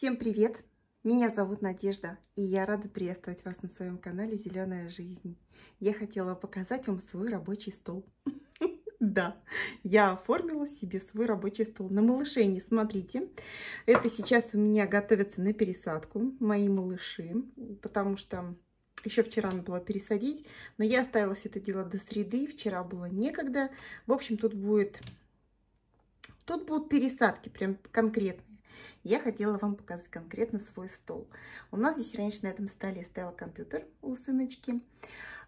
Всем привет! Меня зовут Надежда, и я рада приветствовать вас на своем канале «Зеленая жизнь». Я хотела показать вам свой рабочий стол. Да, я оформила себе свой рабочий стол. На малышей не смотрите. Это сейчас у меня готовятся на пересадку мои малыши, потому что еще вчера надо было пересадить, но я оставила все это дело до среды. Вчера было некогда. В общем, тут будет... Тут будут пересадки прям конкретные я хотела вам показать конкретно свой стол. У нас здесь раньше на этом столе стоял компьютер у сыночки.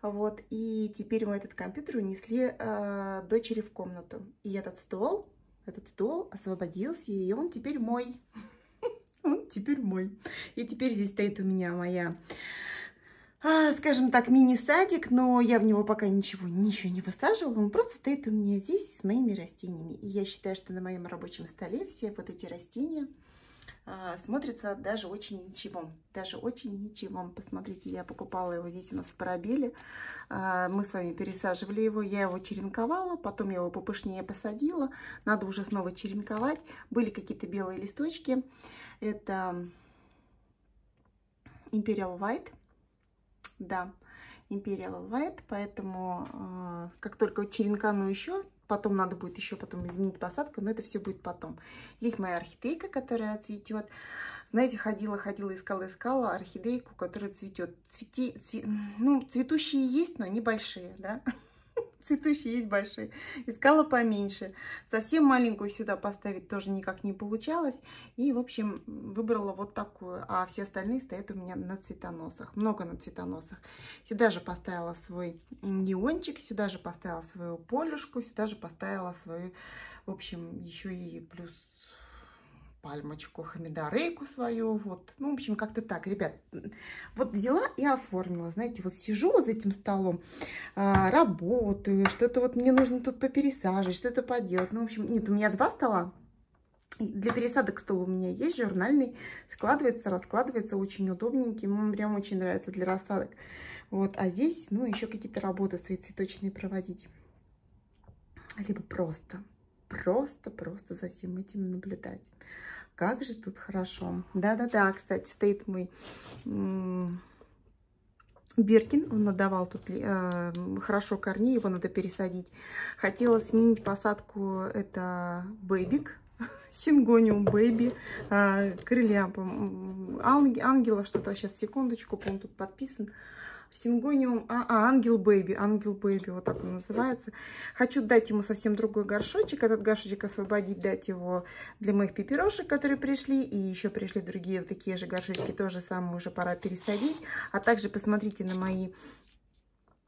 Вот, и теперь мы этот компьютер унесли э, дочери в комнату. И этот стол, этот стол освободился, и он теперь мой. Он теперь мой. И теперь здесь стоит у меня моя скажем так, мини-садик, но я в него пока ничего, ничего не высаживала. Он просто стоит у меня здесь с моими растениями. И я считаю, что на моем рабочем столе все вот эти растения а, смотрятся даже очень ничего. Даже очень ничего. Посмотрите, я покупала его здесь у нас в Парабеле. А, мы с вами пересаживали его. Я его черенковала, потом я его попышнее посадила. Надо уже снова черенковать. Были какие-то белые листочки. Это Imperial White да, Imperial White, поэтому э, как только черенкану еще, потом надо будет еще потом изменить посадку, но это все будет потом. Здесь моя орхидейка, которая цветет. Знаете, ходила, ходила, искала, искала орхидейку, которая цветет. Цвети, цве... Ну, цветущие есть, но они большие, да цветущие есть большие. Искала поменьше. Совсем маленькую сюда поставить тоже никак не получалось. И, в общем, выбрала вот такую. А все остальные стоят у меня на цветоносах. Много на цветоносах. Сюда же поставила свой неончик. Сюда же поставила свою полюшку. Сюда же поставила свою, в общем, еще и плюс пальмочку, хамидорейку свою, вот, ну, в общем, как-то так, ребят, вот взяла и оформила, знаете, вот сижу за этим столом, а, работаю, что-то вот мне нужно тут попересаживать, что-то поделать, ну, в общем, нет, у меня два стола, для пересадок стол у меня есть журнальный, складывается, раскладывается, очень удобненький, мне прям очень нравится для рассадок, вот, а здесь, ну, еще какие-то работы свои цветочные проводить, либо просто, просто-просто за всем этим наблюдать. Как же тут хорошо. Да-да-да, кстати, стоит мой Биркин, он надавал тут э, хорошо корни, его надо пересадить. Хотела сменить посадку, это бэбик, сингониум бэби, э, крылья ангела, что-то, сейчас, секундочку, по тут подписан. Сингониум, а, а, Angel Baby, Angel Baby, вот так он называется. Хочу дать ему совсем другой горшочек, этот горшочек освободить, дать его для моих пепирошек, которые пришли, и еще пришли другие вот такие же горшочки, тоже самое уже пора пересадить. А также посмотрите на мои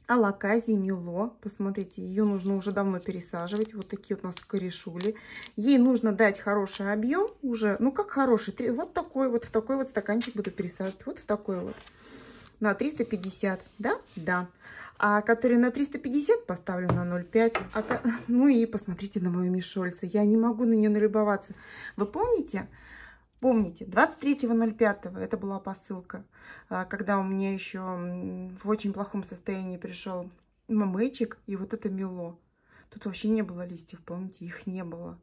Алоказии Мело. Посмотрите, ее нужно уже давно пересаживать. Вот такие вот у нас корешули. Ей нужно дать хороший объем уже. Ну, как хороший. Вот такой вот, в такой вот стаканчик буду пересаживать. Вот в такой вот на 350, да? Да. А который на 350 поставлю на 0,5. А, ну и посмотрите на мою мишольца. Я не могу на нее налюбоваться. Вы помните? Помните, 23.05 это была посылка, а, когда у меня еще в очень плохом состоянии пришел мамечек и вот это мело. Тут вообще не было листьев, помните, их не было.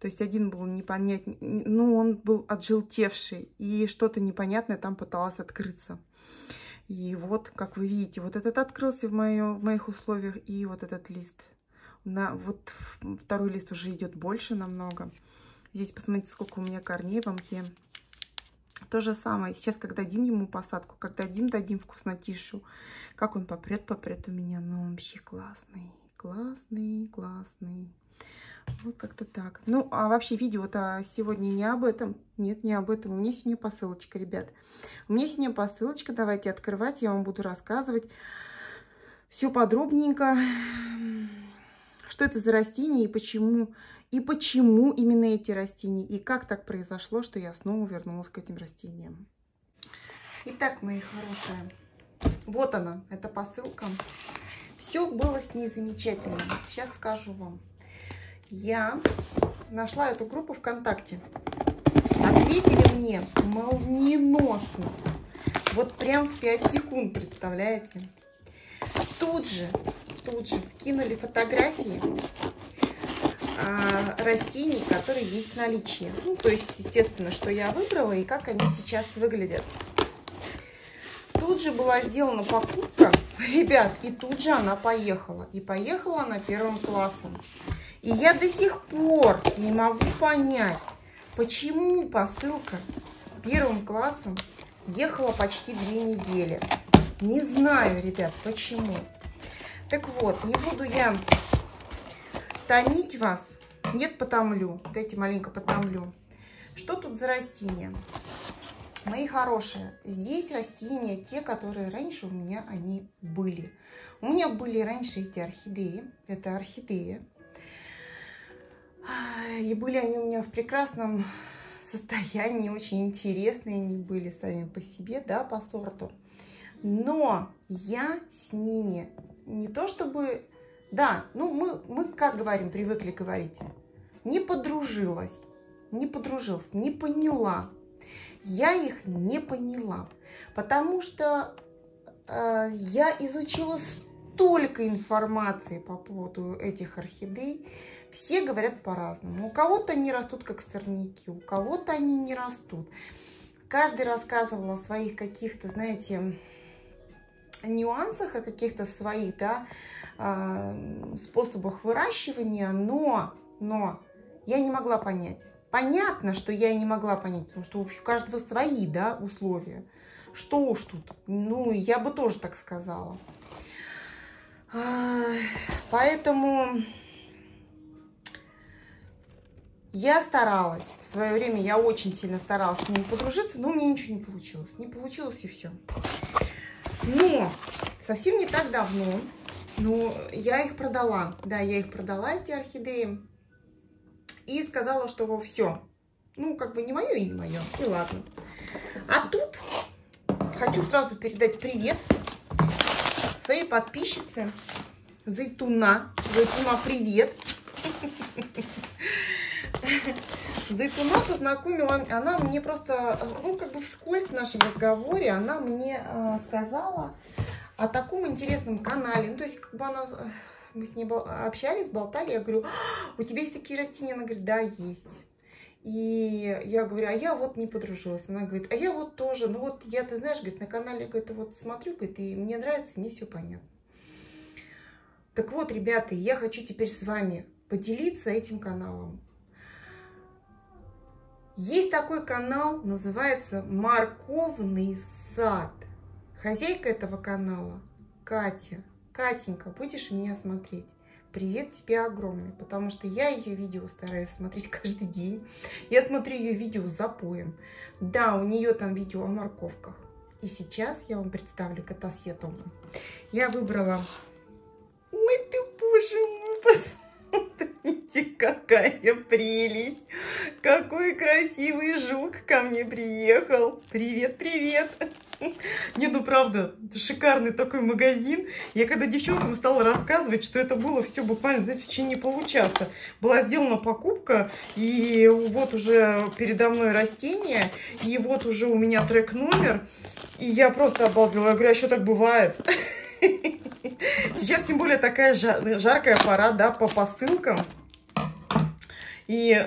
То есть один был непонятный, ну он был отжелтевший, и что-то непонятное там пыталось открыться. И вот, как вы видите, вот этот открылся в, моё, в моих условиях, и вот этот лист. На, вот второй лист уже идет больше намного. Здесь посмотрите, сколько у меня корней в мхе. То же самое. Сейчас, когда дадим ему посадку, когда дадим, дадим вкуснотишу, как он попрет, попрет у меня. Ну, вообще классный, классный, классный. Вот как-то так. Ну, а вообще видео-то сегодня не об этом. Нет, не об этом. У меня сегодня посылочка, ребят. У меня сегодня посылочка. Давайте открывать. Я вам буду рассказывать все подробненько. Что это за растения и почему. И почему именно эти растения. И как так произошло, что я снова вернулась к этим растениям. Итак, мои хорошие. Вот она, эта посылка. Все было с ней замечательно. Сейчас скажу вам я нашла эту группу ВКонтакте. Ответили мне молниеносно. Вот прям в 5 секунд, представляете? Тут же, тут же скинули фотографии а, растений, которые есть в наличии. Ну, то есть, естественно, что я выбрала и как они сейчас выглядят. Тут же была сделана покупка, ребят, и тут же она поехала. И поехала она первым классом. И я до сих пор не могу понять, почему посылка первым классом ехала почти две недели. Не знаю, ребят, почему. Так вот, не буду я томить вас. Нет, потомлю. Дайте маленько потомлю. Что тут за растения? Мои хорошие, здесь растения те, которые раньше у меня они были. У меня были раньше эти орхидеи. Это орхидеи. И были они у меня в прекрасном состоянии, очень интересные они были сами по себе, да, по сорту. Но я с ними не то чтобы... Да, ну мы, мы как говорим, привыкли говорить. Не подружилась, не подружилась, не поняла. Я их не поняла, потому что э, я изучила столько информации по поводу этих орхидей. Все говорят по-разному. У кого-то они растут как сорняки, у кого-то они не растут. Каждый рассказывал о своих каких-то, знаете, нюансах, о каких-то своих да, а, способах выращивания, но, но я не могла понять. Понятно, что я не могла понять, потому что у каждого свои да, условия. Что уж тут, ну, я бы тоже так сказала. Поэтому я старалась, в свое время я очень сильно старалась с ними подружиться, но у меня ничего не получилось. Не получилось и все. Но совсем не так давно, ну, я их продала. Да, я их продала, эти орхидеи. И сказала, что все. Ну, как бы не мое и не мое. И ладно. А тут хочу сразу передать привет своей подписчице Зайтуна. Зайтуна, привет! Зайтуна познакомила, она мне просто, ну, как бы вскользь в нашем разговоре, она мне э, сказала о таком интересном канале. Ну, то есть, как бы она, мы с ней общались, болтали, я говорю, у тебя есть такие растения? Она говорит, да, есть. И я говорю, а я вот не подружилась. Она говорит, а я вот тоже. Ну вот я, ты знаешь, говорит, на канале, говорит, вот смотрю, говорит, и мне нравится, мне все понятно. Так вот, ребята, я хочу теперь с вами поделиться этим каналом. Есть такой канал, называется «Морковный сад». Хозяйка этого канала Катя. Катенька, будешь меня смотреть? Привет тебе огромный, потому что я ее видео стараюсь смотреть каждый день. Я смотрю ее видео за поем. Да, у нее там видео о морковках. И сейчас я вам представлю катасету. Я выбрала... Ой, ты, боже мой, Смотрите, какая прелесть! Какой красивый жук ко мне приехал! Привет, привет! Не, ну правда, шикарный такой магазин. Я когда девчонкам стала рассказывать, что это было все буквально, знаете, в течение получаса. Была сделана покупка, и вот уже передо мной растение, и вот уже у меня трек-номер. И я просто обалдела. Я говорю, а что так бывает? Сейчас тем более такая жаркая пора, да, по посылкам. И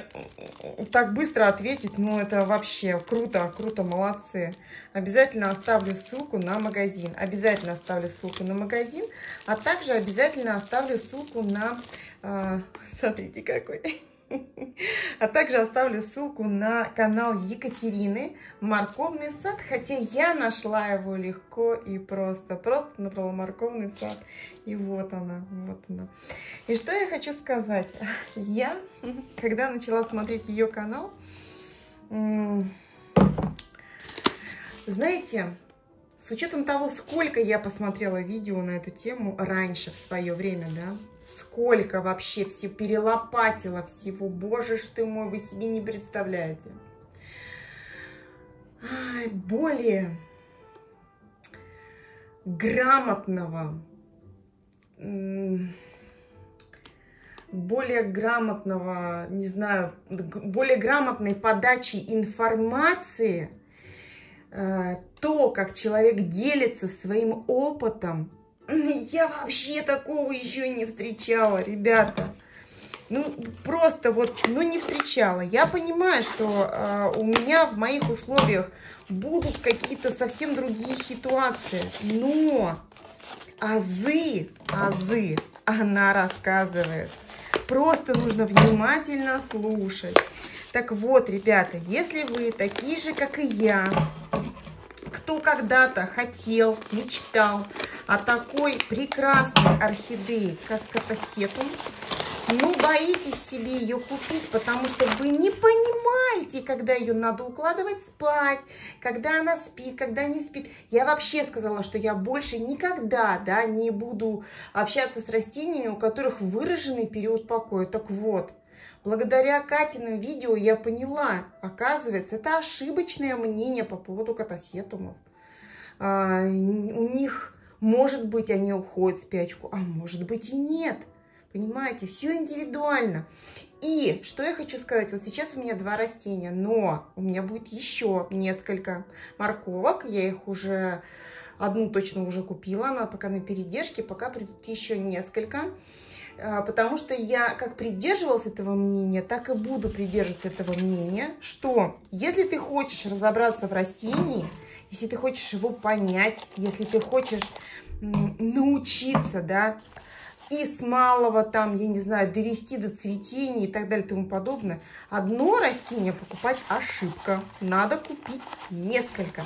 так быстро ответить, ну это вообще круто, круто, молодцы. Обязательно оставлю ссылку на магазин. Обязательно оставлю ссылку на магазин, а также обязательно оставлю ссылку на... Э, смотрите какой а также оставлю ссылку на канал Екатерины «Морковный сад», хотя я нашла его легко и просто. Просто набрала «Морковный сад», и вот она, вот она. И что я хочу сказать. Я, когда начала смотреть ее канал, знаете, с учетом того, сколько я посмотрела видео на эту тему раньше, в свое время, да, Сколько вообще все перелопатила всего. Боже ж ты мой, вы себе не представляете. Ай, более грамотного, более грамотного, не знаю, более грамотной подачи информации, то, как человек делится своим опытом, я вообще такого еще не встречала, ребята. ну, просто вот, ну, не встречала. Я понимаю, что э, у меня в моих условиях будут какие-то совсем другие ситуации, но азы, азы она рассказывает. Просто нужно внимательно слушать. Так вот, ребята, если вы такие же, как и я, кто когда-то хотел, мечтал о такой прекрасной орхидее, как катасетум, ну, боитесь себе ее купить, потому что вы не понимаете, когда ее надо укладывать спать, когда она спит, когда не спит. Я вообще сказала, что я больше никогда, да, не буду общаться с растениями, у которых выраженный период покоя. Так вот, благодаря Катиным видео я поняла, оказывается, это ошибочное мнение по поводу катасетумов. А, у них, может быть, они уходят в спячку, а может быть и нет – Понимаете, все индивидуально. И что я хочу сказать, вот сейчас у меня два растения, но у меня будет еще несколько морковок. Я их уже, одну точно уже купила, она пока на передержке, пока придут еще несколько. А, потому что я как придерживалась этого мнения, так и буду придерживаться этого мнения, что если ты хочешь разобраться в растении, если ты хочешь его понять, если ты хочешь научиться, да, и с малого там, я не знаю, довести до цветения и так далее и тому подобное. Одно растение покупать ошибка. Надо купить несколько.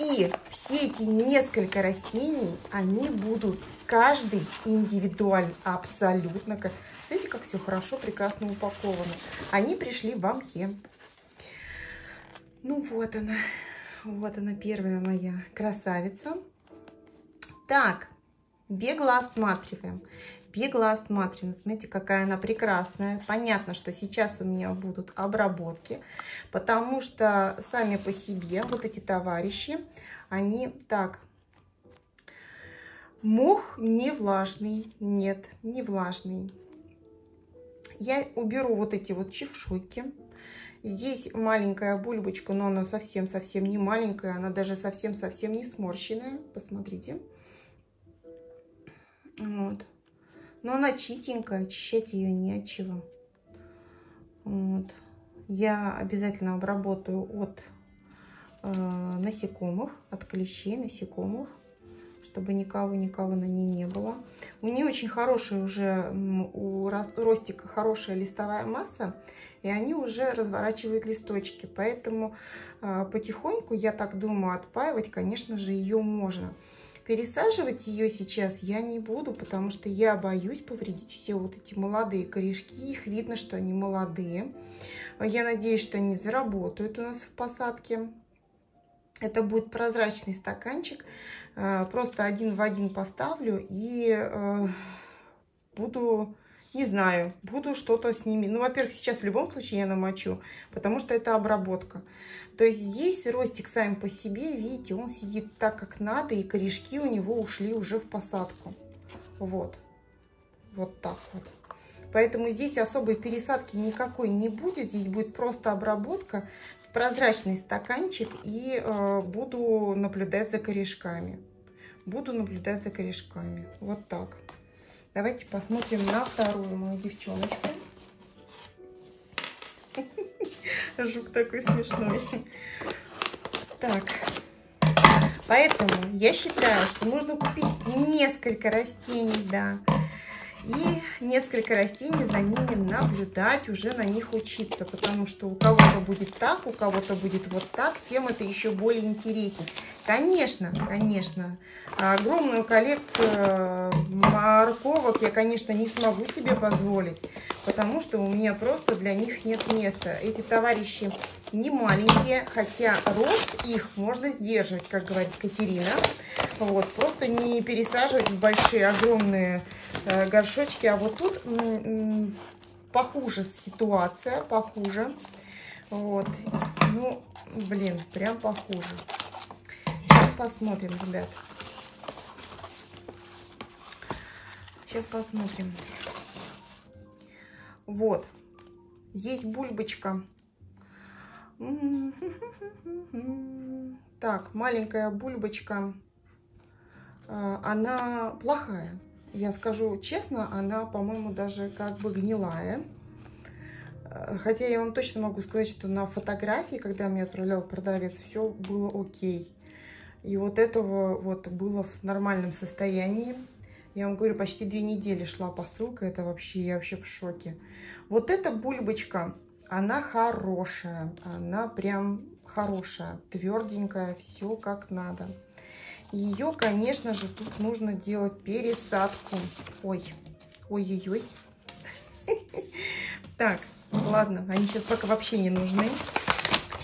И все эти несколько растений, они будут каждый индивидуально, абсолютно. Видите, как все хорошо, прекрасно упаковано. Они пришли в амхе. Ну вот она, вот она первая моя красавица. Так, бегло осматриваем. Бегло осматриваем. Смотрите, какая она прекрасная. Понятно, что сейчас у меня будут обработки, потому что сами по себе вот эти товарищи, они так... Мох не влажный, нет, не влажный. Я уберу вот эти вот чешуйки. Здесь маленькая бульбочка, но она совсем-совсем не маленькая, она даже совсем-совсем не сморщенная. Посмотрите. Вот. Но она чистенькая, очищать ее нечего. Вот. Я обязательно обработаю от э, насекомых, от клещей насекомых, чтобы никого-никого на ней не было. У нее очень хорошая уже, у ростика хорошая листовая масса, и они уже разворачивают листочки. Поэтому э, потихоньку, я так думаю, отпаивать, конечно же, ее можно. Пересаживать ее сейчас я не буду, потому что я боюсь повредить все вот эти молодые корешки. Их видно, что они молодые. Я надеюсь, что они заработают у нас в посадке. Это будет прозрачный стаканчик. Э, просто один в один поставлю и э, буду не знаю, буду что-то с ними. Ну, во-первых, сейчас в любом случае я намочу, потому что это обработка. То есть здесь ростик сам по себе, видите, он сидит так, как надо, и корешки у него ушли уже в посадку. Вот. Вот так вот. Поэтому здесь особой пересадки никакой не будет. Здесь будет просто обработка в прозрачный стаканчик и э, буду наблюдать за корешками. Буду наблюдать за корешками. Вот так. Давайте посмотрим на вторую мою девчоночку. Жук такой смешной. Так. Поэтому я считаю, что нужно купить несколько растений, да. И несколько растений за ними наблюдать, уже на них учиться. Потому что у кого-то будет так, у кого-то будет вот так. Тем это еще более интереснее. Конечно, конечно, огромную коллекцию э, морковок я, конечно, не смогу себе позволить, потому что у меня просто для них нет места. Эти товарищи не маленькие, хотя рост их можно сдерживать, как говорит Катерина. Вот, просто не пересаживать в большие, огромные э, горшочки. А вот тут похуже ситуация, похуже. Вот, ну, блин, прям похуже посмотрим, ребят. Сейчас посмотрим. Вот. Здесь бульбочка. Так, маленькая бульбочка. А, она плохая. я скажу честно, она, по-моему, даже как бы гнилая. Э, хотя я вам точно могу сказать, что на фотографии, когда мне отправлял продавец, все было окей. И вот этого вот было в нормальном состоянии. Я вам говорю, почти две недели шла посылка. Это вообще, я вообще в шоке. Вот эта бульбочка, она хорошая. Она прям хорошая, тверденькая, все как надо. Ее, конечно же, тут нужно делать пересадку. Ой, ой-ой-ой. Так, ладно, они сейчас пока вообще не нужны.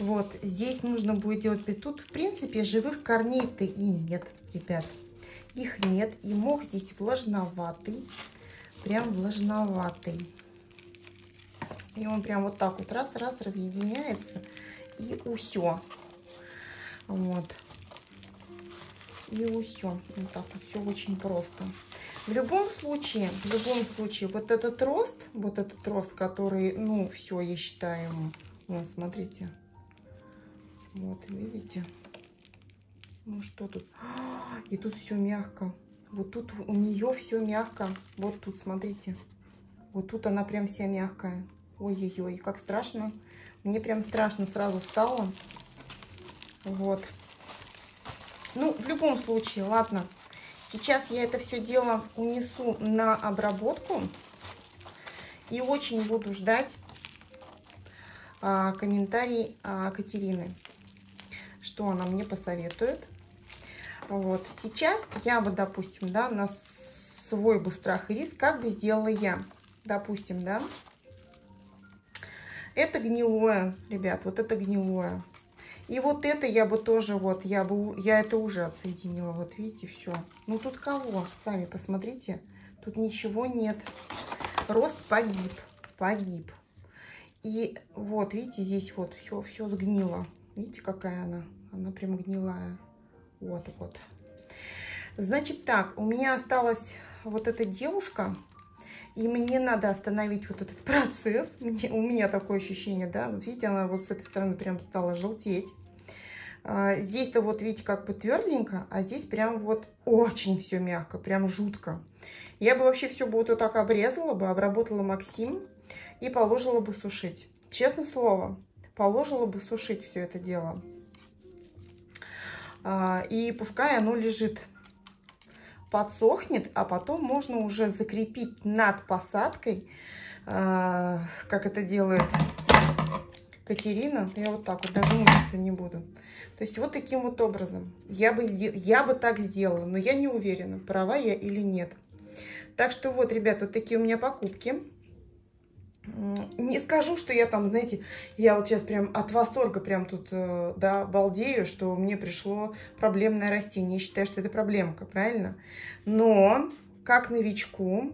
Вот, здесь нужно будет делать... Тут, в принципе, живых корней-то и нет, ребят. Их нет. И мох здесь влажноватый. Прям влажноватый. И он прям вот так вот раз-раз разъединяется. И все. Вот. И все. Вот так вот все очень просто. В любом случае, в любом случае, вот этот рост, вот этот рост, который, ну, все, я считаю, вот, смотрите, вот, видите? Ну, что тут? И тут все мягко. Вот тут у нее все мягко. Вот тут, смотрите. Вот тут она прям вся мягкая. Ой-ой-ой, как страшно. Мне прям страшно сразу стало. Вот. Ну, в любом случае, ладно. Сейчас я это все дело унесу на обработку. И очень буду ждать а, комментарий а, Катерины что она мне посоветует. Вот. Сейчас я бы, допустим, да, на свой бы страх и риск, как бы сделала я. Допустим, да. Это гнилое, ребят, вот это гнилое. И вот это я бы тоже, вот, я бы, я это уже отсоединила. Вот видите, все. Ну тут кого? Сами посмотрите. Тут ничего нет. Рост погиб, погиб. И вот, видите, здесь вот все, все сгнило. Видите, какая она? Она прям гнилая. Вот, вот. Значит так, у меня осталась вот эта девушка. И мне надо остановить вот этот процесс. Мне, у меня такое ощущение, да. Вот видите, она вот с этой стороны прям стала желтеть. А, Здесь-то вот, видите, как бы тверденько, а здесь прям вот очень все мягко, прям жутко. Я бы вообще все бы вот так обрезала бы, обработала Максим и положила бы сушить. Честное слово, положила бы сушить все это дело. А, и пускай оно лежит, подсохнет, а потом можно уже закрепить над посадкой, а, как это делает Катерина. Я вот так вот даже мучиться не буду. То есть вот таким вот образом. Я бы, я бы так сделала, но я не уверена, права я или нет. Так что вот, ребята, вот такие у меня покупки. Не скажу, что я там, знаете, я вот сейчас прям от восторга прям тут, э, да, балдею, что мне пришло проблемное растение. Я считаю, что это проблемка, правильно? Но, как новичку,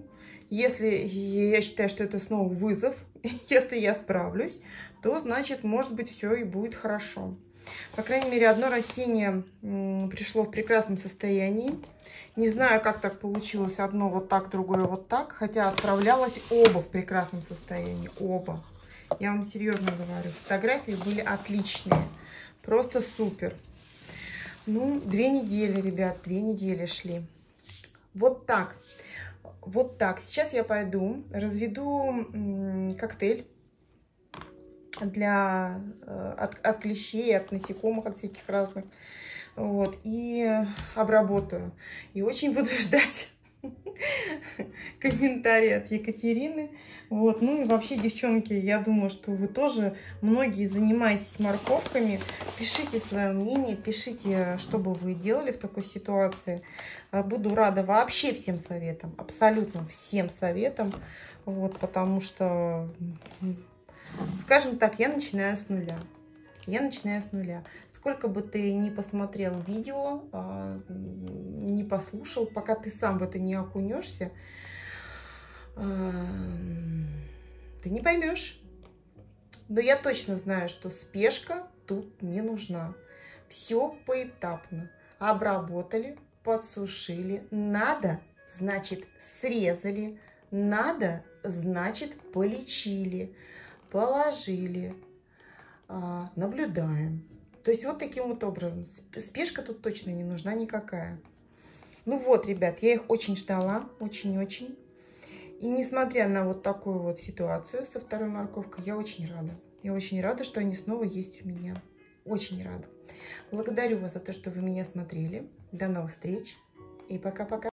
если я считаю, что это снова вызов, если я справлюсь, то, значит, может быть, все и будет хорошо. По крайней мере, одно растение пришло в прекрасном состоянии. Не знаю, как так получилось. Одно вот так, другое вот так. Хотя отправлялось оба в прекрасном состоянии. Оба. Я вам серьезно говорю. Фотографии были отличные. Просто супер. Ну, две недели, ребят, две недели шли. Вот так. Вот так. Сейчас я пойду, разведу коктейль для, э, от, от клещей, от насекомых, от всяких разных. Вот, и обработаю. И очень буду ждать комментарии от Екатерины. Вот, ну и вообще, девчонки, я думаю, что вы тоже многие занимаетесь морковками. Пишите свое мнение, пишите, что бы вы делали в такой ситуации. Буду рада вообще всем советам, абсолютно всем советам. Вот, потому что Скажем так, я начинаю с нуля. Я начинаю с нуля. Сколько бы ты ни посмотрел видео, а, не послушал, пока ты сам в это не окунешься, а, ты не поймешь. Но я точно знаю, что спешка тут не нужна. Все поэтапно. Обработали, подсушили. Надо, значит, срезали. Надо, значит, полечили положили, а, наблюдаем. То есть вот таким вот образом. Спешка тут точно не нужна никакая. Ну вот, ребят, я их очень ждала, очень-очень. И несмотря на вот такую вот ситуацию со второй морковкой, я очень рада. Я очень рада, что они снова есть у меня. Очень рада. Благодарю вас за то, что вы меня смотрели. До новых встреч и пока-пока.